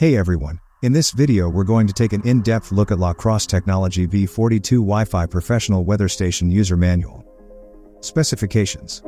Hey everyone, in this video we're going to take an in-depth look at La Crosse Technology V42 Wi-Fi Professional Weather Station User Manual. Specifications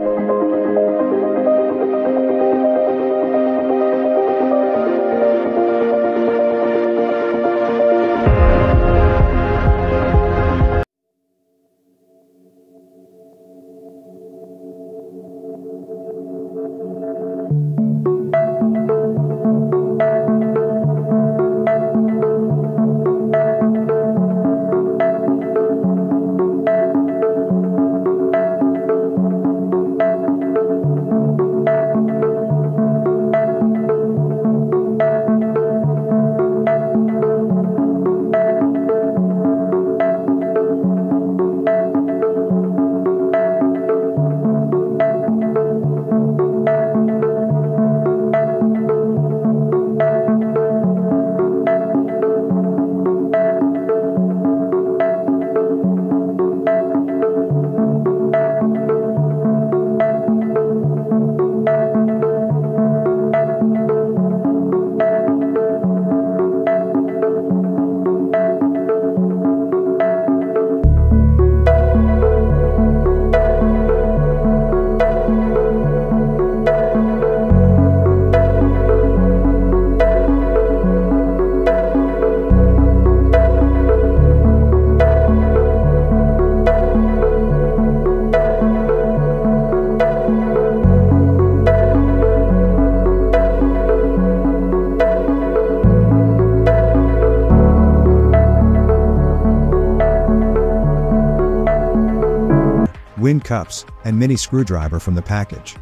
wind cups, and mini screwdriver from the package.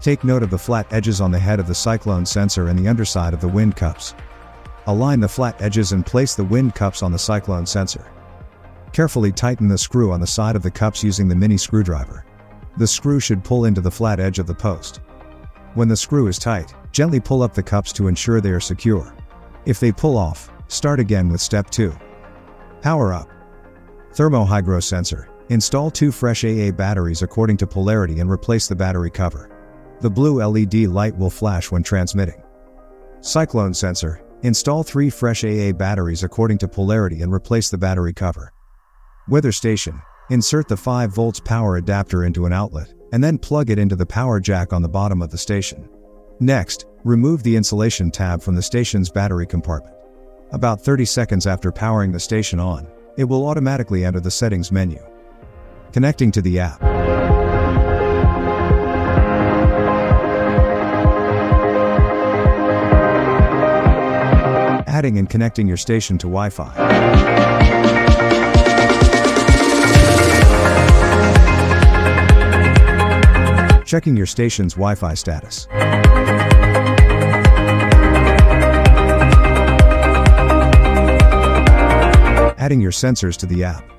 Take note of the flat edges on the head of the cyclone sensor and the underside of the wind cups. Align the flat edges and place the wind cups on the cyclone sensor. Carefully tighten the screw on the side of the cups using the mini screwdriver. The screw should pull into the flat edge of the post. When the screw is tight, gently pull up the cups to ensure they are secure. If they pull off, start again with step 2. Power up. Thermo sensor. Install two fresh AA batteries according to polarity and replace the battery cover. The blue LED light will flash when transmitting. Cyclone sensor. Install three fresh AA batteries according to polarity and replace the battery cover. Weather station. Insert the 5 volts power adapter into an outlet, and then plug it into the power jack on the bottom of the station. Next, remove the insulation tab from the station's battery compartment. About 30 seconds after powering the station on, it will automatically enter the settings menu. Connecting to the app. Adding and connecting your station to Wi-Fi. Checking your station's Wi-Fi status. Adding your sensors to the app.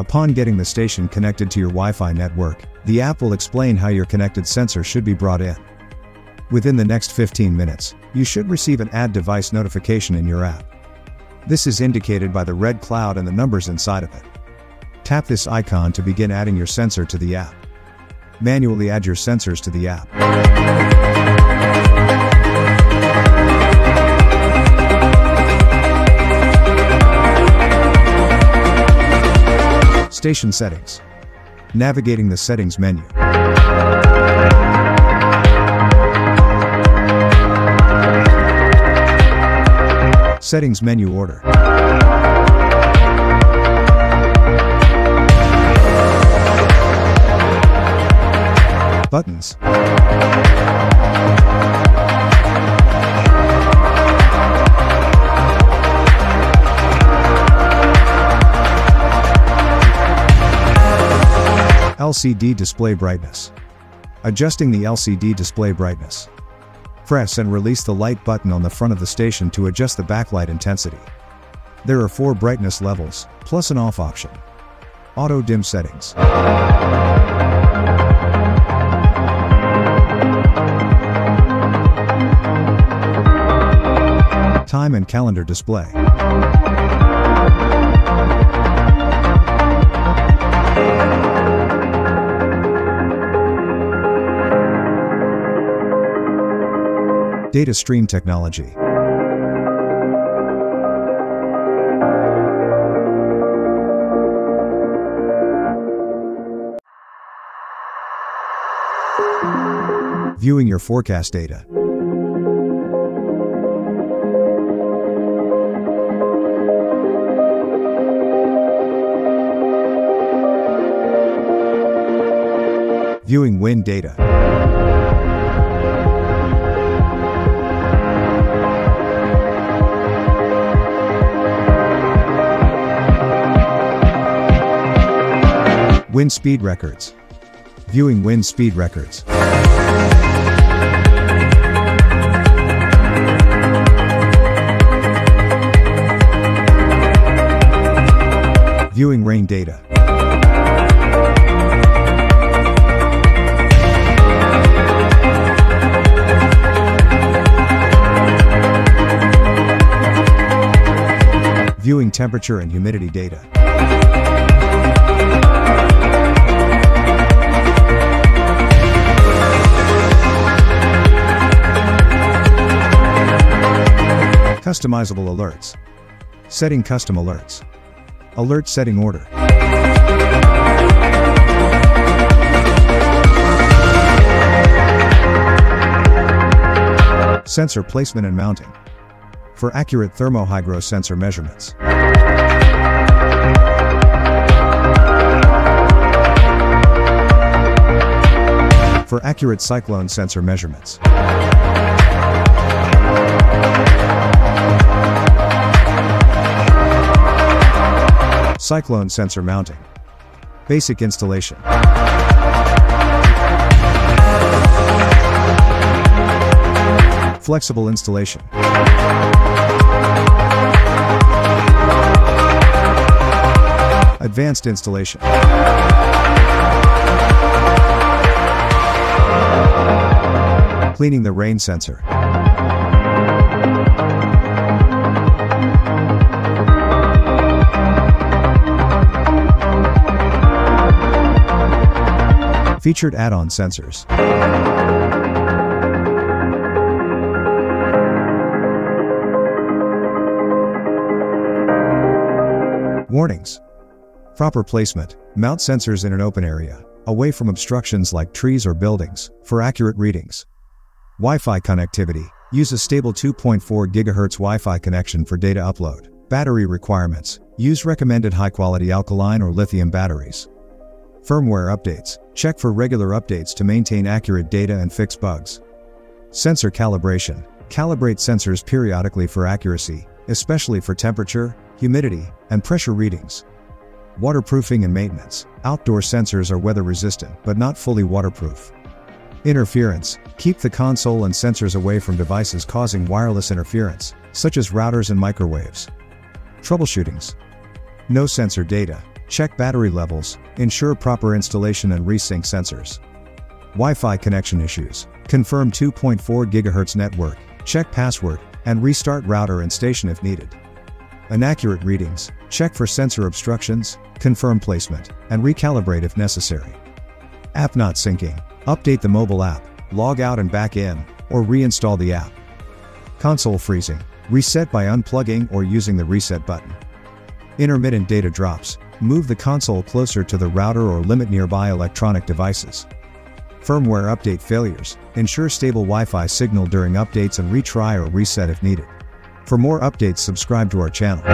Upon getting the station connected to your Wi-Fi network, the app will explain how your connected sensor should be brought in. Within the next 15 minutes, you should receive an add device notification in your app. This is indicated by the red cloud and the numbers inside of it. Tap this icon to begin adding your sensor to the app. Manually add your sensors to the app. Station Settings. Navigating the Settings menu. Settings menu order. Buttons. LCD display brightness. Adjusting the LCD display brightness. Press and release the light button on the front of the station to adjust the backlight intensity. There are four brightness levels, plus an off option. Auto dim settings. Time and calendar display. Data Stream Technology Viewing your forecast data. Viewing wind data. Wind speed records. Viewing wind speed records. Viewing rain data. Viewing temperature and humidity data. Customizable alerts. Setting custom alerts. Alert setting order. Sensor placement and mounting. For accurate thermohygro sensor measurements. For accurate cyclone sensor measurements. Cyclone sensor mounting. Basic installation. Flexible installation. Advanced installation. Cleaning the rain sensor. Featured add-on sensors. Warnings. Proper placement. Mount sensors in an open area, away from obstructions like trees or buildings, for accurate readings. Wi-Fi connectivity. Use a stable 2.4 GHz Wi-Fi connection for data upload. Battery requirements. Use recommended high-quality alkaline or lithium batteries. Firmware updates. Check for regular updates to maintain accurate data and fix bugs. Sensor calibration. Calibrate sensors periodically for accuracy, especially for temperature, humidity, and pressure readings. Waterproofing and maintenance. Outdoor sensors are weather resistant but not fully waterproof. Interference. Keep the console and sensors away from devices causing wireless interference, such as routers and microwaves. Troubleshootings. No sensor data. Check battery levels, ensure proper installation and resync sensors. Wi-Fi connection issues. Confirm 2.4 GHz network, check password, and restart router and station if needed. Inaccurate readings. Check for sensor obstructions, confirm placement, and recalibrate if necessary. App not syncing. Update the mobile app, log out and back in, or reinstall the app. Console freezing. Reset by unplugging or using the reset button. Intermittent data drops. Move the console closer to the router or limit nearby electronic devices. Firmware update failures. Ensure stable Wi-Fi signal during updates and retry or reset if needed. For more updates subscribe to our channel.